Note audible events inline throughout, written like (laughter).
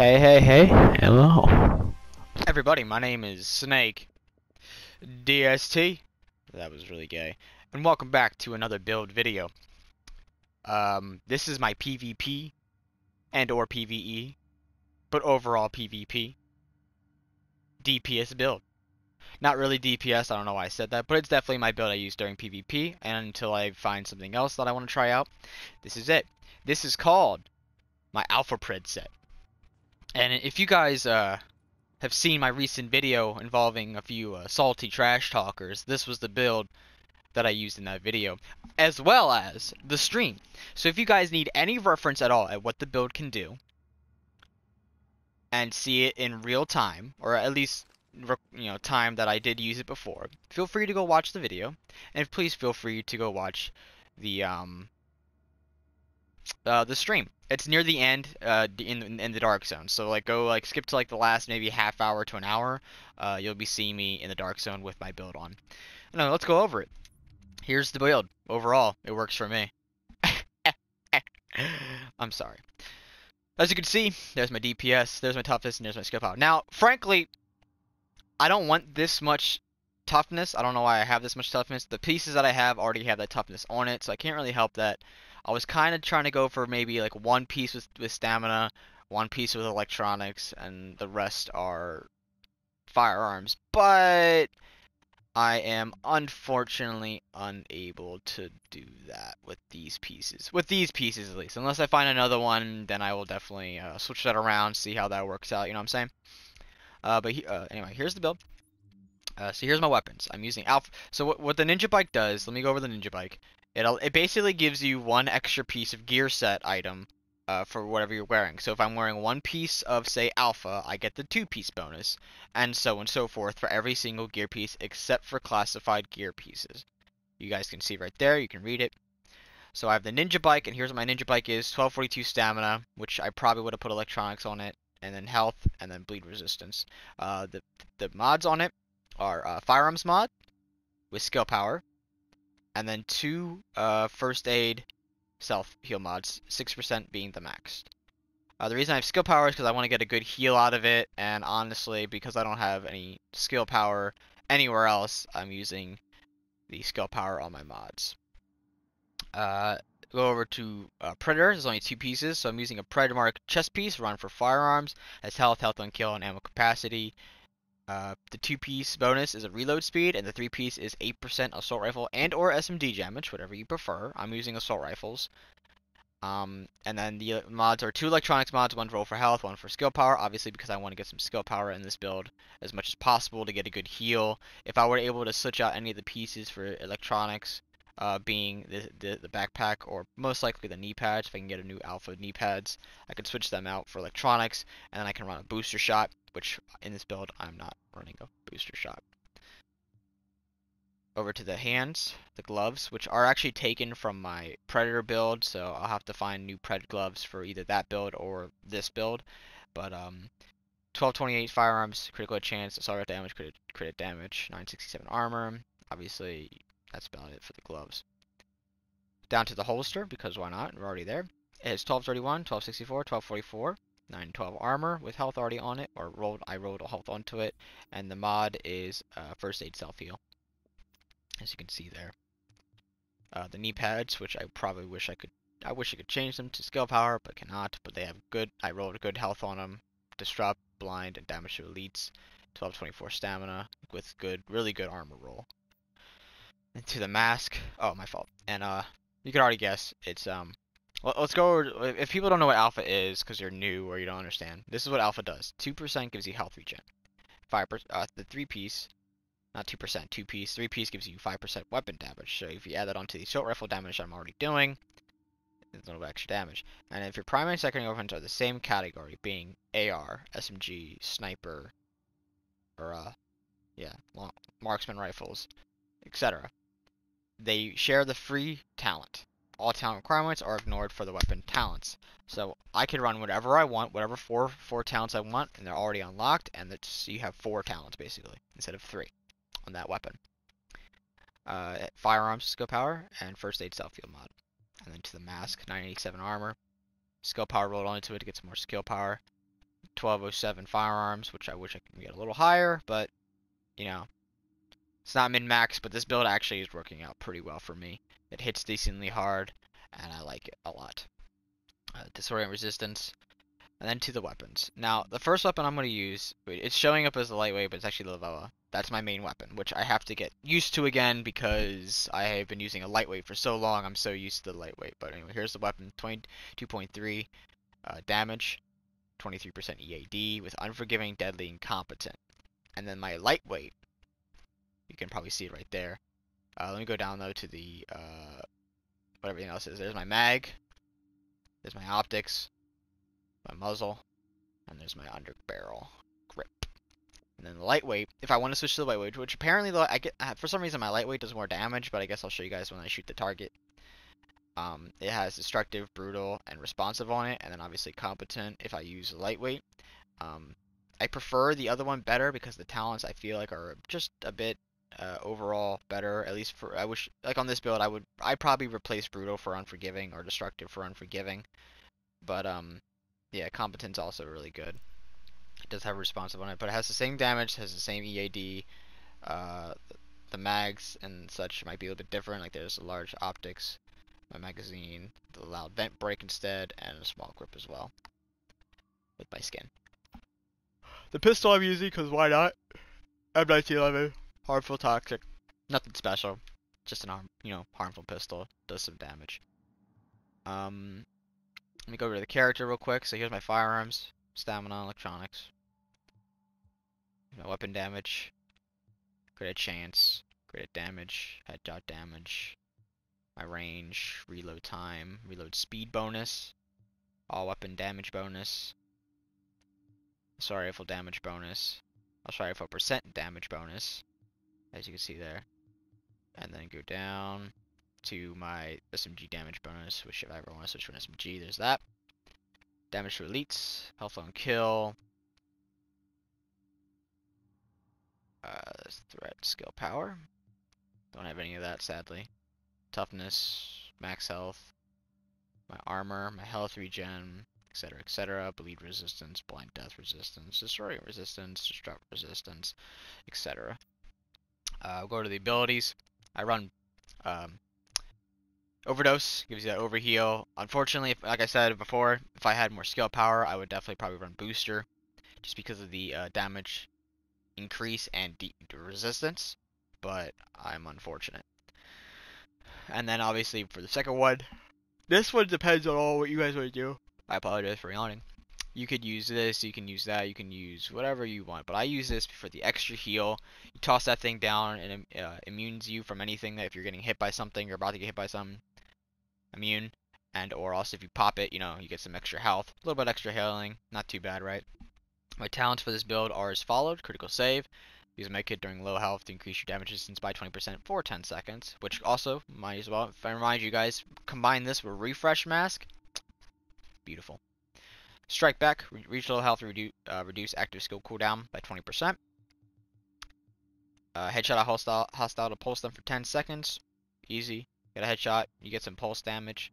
Hey, hey, hey, hello. Everybody, my name is Snake DST. That was really gay. And welcome back to another build video. Um, this is my PvP and or PvE, but overall PvP DPS build. Not really DPS, I don't know why I said that, but it's definitely my build I use during PvP, and until I find something else that I want to try out, this is it. This is called my Alpha Pred set. And if you guys uh, have seen my recent video involving a few uh, salty trash talkers, this was the build that I used in that video, as well as the stream. So if you guys need any reference at all at what the build can do, and see it in real time, or at least you know time that I did use it before, feel free to go watch the video, and please feel free to go watch the um uh, the stream. It's near the end, uh, in in the dark zone. So like go like skip to like the last maybe half hour to an hour. Uh, you'll be seeing me in the dark zone with my build on. No, let's go over it. Here's the build. Overall, it works for me. (laughs) I'm sorry. As you can see, there's my DPS, there's my toughness, and there's my skill power. Now, frankly, I don't want this much toughness. I don't know why I have this much toughness. The pieces that I have already have that toughness on it, so I can't really help that. I was kind of trying to go for maybe like one piece with, with stamina, one piece with electronics, and the rest are firearms. But I am unfortunately unable to do that with these pieces. With these pieces, at least. Unless I find another one, then I will definitely uh, switch that around, see how that works out, you know what I'm saying? Uh, but he, uh, anyway, here's the build. Uh, so here's my weapons. I'm using Alpha. So what, what the Ninja Bike does, let me go over the Ninja Bike. It it basically gives you one extra piece of gear set item uh, for whatever you're wearing. So if I'm wearing one piece of say Alpha, I get the two piece bonus, and so on and so forth for every single gear piece except for classified gear pieces. You guys can see right there. You can read it. So I have the Ninja Bike, and here's what my Ninja Bike is: 1242 stamina, which I probably would have put electronics on it, and then health, and then bleed resistance. Uh, the the mods on it are uh, firearms mod with skill power, and then two uh, first aid self heal mods, 6% being the max. Uh, the reason I have skill power is because I want to get a good heal out of it, and honestly, because I don't have any skill power anywhere else, I'm using the skill power on my mods. Uh, go over to uh, Predator, there's only two pieces, so I'm using a Predator Mark chest piece, run for firearms, as health, health on kill, and ammo capacity. Uh, the two-piece bonus is a reload speed, and the three-piece is 8% assault rifle and or SMG damage, whatever you prefer. I'm using assault rifles. Um, and then the mods are two electronics mods, one roll for health, one for skill power, obviously because I want to get some skill power in this build as much as possible to get a good heal. If I were able to switch out any of the pieces for electronics, uh, being the, the, the, backpack or most likely the knee pads, if I can get a new alpha knee pads, I can switch them out for electronics, and then I can run a booster shot which in this build I'm not running a booster shot. Over to the hands, the gloves, which are actually taken from my Predator build, so I'll have to find new Pred gloves for either that build or this build. But um, 1228 firearms, critical chance, assault damage, crit, crit damage, 967 armor. Obviously, that's about it for the gloves. Down to the holster, because why not? We're already there. It's 1231, 1264, 1244. 912 armor with health already on it, or rolled I rolled a health onto it, and the mod is uh, first aid self heal, as you can see there. Uh, the knee pads, which I probably wish I could, I wish I could change them to skill power, but cannot. But they have good. I rolled good health on them, disrupt, blind, and damage to elites. 1224 stamina with good, really good armor roll. And to the mask. Oh, my fault. And uh, you can already guess it's um let's go over, if people don't know what alpha is because you're new or you don't understand, this is what alpha does. 2% gives you health regen. 5%, uh, the 3 piece, not 2%, 2 piece, 3 piece gives you 5% weapon damage. So if you add that onto the assault rifle damage I'm already doing, it's a little extra damage. And if your primary and secondary weapons are the same category, being AR, SMG, sniper, or uh, yeah, marksman rifles, etc., they share the free talent all talent requirements are ignored for the weapon talents. So I can run whatever I want, whatever four four talents I want, and they're already unlocked, and that's you have four talents basically instead of three. on that weapon. Uh, firearms skill power and first aid self heal mod. And then to the mask, 987 armor. Skill power rolled onto it to get some more skill power. 1207 firearms, which I wish I could get a little higher, but you know, it's not min max. But this build actually is working out pretty well for me. It hits decently hard, and I like it a lot. Uh, disorient resistance, and then to the weapons. Now, the first weapon I'm going to use, it's showing up as a lightweight, but it's actually the Lavoa. That's my main weapon, which I have to get used to again because I have been using a lightweight for so long. I'm so used to the lightweight. But anyway, here's the weapon: 22.3 uh, damage, 23% EAD with unforgiving, deadly, and competent. And then my lightweight, you can probably see it right there. Uh, let me go down though to the uh, what everything else is. There's my mag. There's my optics, my muzzle, and there's my under barrel grip. And then the lightweight, if I want to switch to the lightweight, which apparently though I get uh, for some reason my lightweight does more damage, but I guess I'll show you guys when I shoot the target. Um, it has destructive, brutal, and responsive on it, and then obviously competent if I use lightweight. Um, I prefer the other one better because the talents I feel like are just a bit uh, overall better. At least for I wish like on this build I would I probably replace brutal for unforgiving or destructive for unforgiving. But um, yeah, competent's also really good. It does have responsive on it, but it has the same damage, has the same EAD. Uh, the mags and such might be a little bit different. Like there's a large optics my magazine, the loud vent break instead, and a small grip as well with my skin. The pistol I'm using, because why not? M1911, harmful, toxic, nothing special, just an arm, you know, harmful pistol, does some damage. Um, let me go over to the character real quick. So here's my firearms, stamina, electronics, my weapon damage, crit chance, crit damage, headshot damage, my range, reload time, reload speed bonus, all weapon damage bonus, assault rifle damage bonus, assault rifle percent damage bonus, as you can see there. And then go down to my SMG damage bonus, which if I ever want to switch to an SMG, there's that. Damage to elites, health on kill, uh, threat, skill, power. Don't have any of that, sadly toughness, max health, my armor, my health regen, etc., etc., bleed resistance, blind death resistance, destroying resistance, destruct resistance, etc. Uh, go to the abilities. I run um, overdose, gives you that overheal. Unfortunately, if, like I said before, if I had more skill power, I would definitely probably run booster, just because of the uh, damage increase and resistance. But I'm unfortunate. And then obviously for the second one, this one depends on all what you guys want to do. I apologize for yawning. You could use this, you can use that, you can use whatever you want. But I use this for the extra heal. You toss that thing down and it uh, immunes you from anything that if you're getting hit by something, you're about to get hit by something, immune. And or also if you pop it, you know, you get some extra health. A little bit extra healing, not too bad, right? My talents for this build are as followed. Critical save, Use my kit during low health to increase your damage resistance by 20% for 10 seconds. Which also, might as well, if I remind you guys, combine this with Refresh Mask. Beautiful. Strike back, re health, redu uh, reduce active skill cooldown by 20%. Uh, headshot a hostile, hostile to pulse them for 10 seconds. Easy. Get a headshot, you get some pulse damage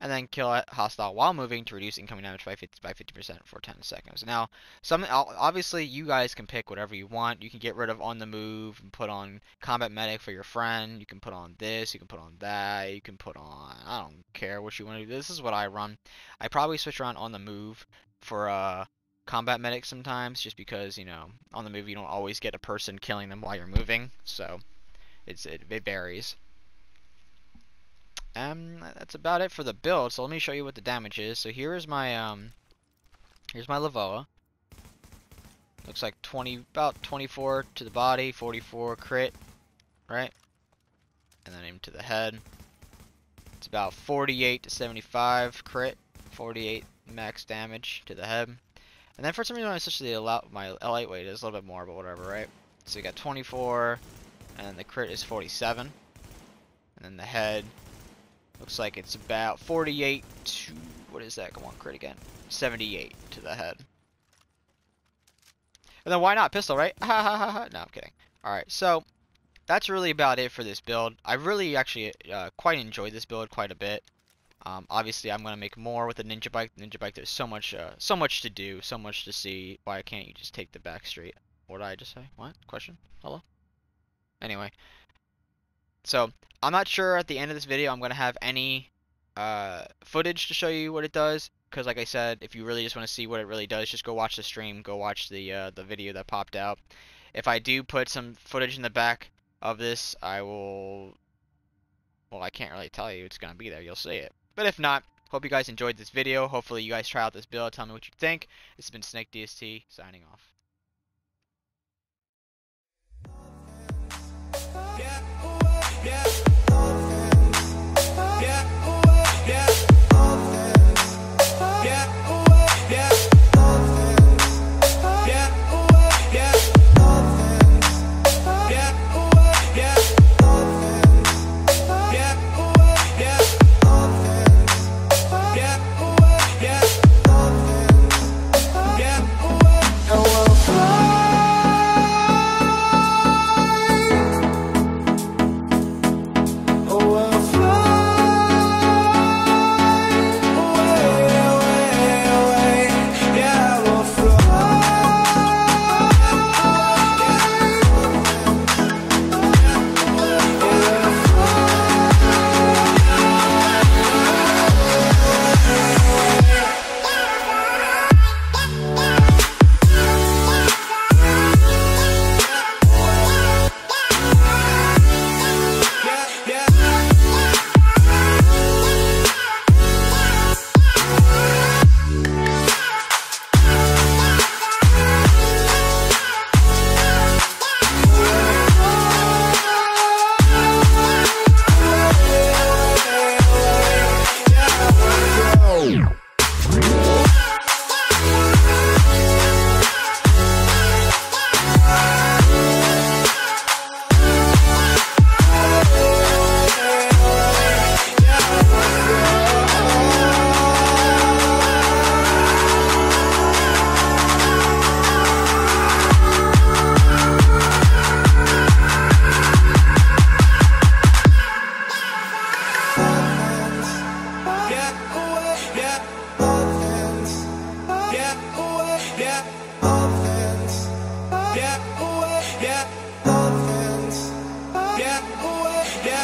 and then kill a hostile while moving to reduce incoming damage by 50 by 50% for 10 seconds. Now, some obviously you guys can pick whatever you want. You can get rid of on the move and put on combat medic for your friend. You can put on this. You can put on that. You can put on I don't care what you want to do. This is what I run. I probably switch around on the move for uh combat medic sometimes just because you know on the move you don't always get a person killing them while you're moving so it's it, it varies um, that's about it for the build. So let me show you what the damage is. So here is my um, here's my Lavoa. Looks like 20, about 24 to the body, 44 crit, right? And then into the head. It's about 48 to 75 crit, 48 max damage to the head. And then for some reason, I switched to the my lightweight is a little bit more, but whatever, right? So you got 24, and the crit is 47. And then the head Looks like it's about 48 to, what is that? Come on, crit again. 78 to the head. And then why not pistol, right? (laughs) Ha ha ha ha. No, I'm kidding. Alright, so that's really about it for this build. I really actually uh, quite enjoyed this build quite a bit. Um, obviously, I'm gonna make more with the Ninja Bike. The Ninja Bike, there's so much, uh, so much to do, so much to see. Why can't you just take the back street? What did I just say? What? Question? Hello? Anyway, so I'm not sure at the end of this video I'm gonna have any uh, footage to show you what it does. Because like I said, if you really just want to see what it really does, just go watch the stream. Go watch the uh, the video that popped out. If I do put some footage in the back of this, I will. Well, I can't really tell you it's gonna be there. You'll see it. But if not, hope you guys enjoyed this video. Hopefully you guys try out this build. Tell me what you think. This has been Snake DST signing off.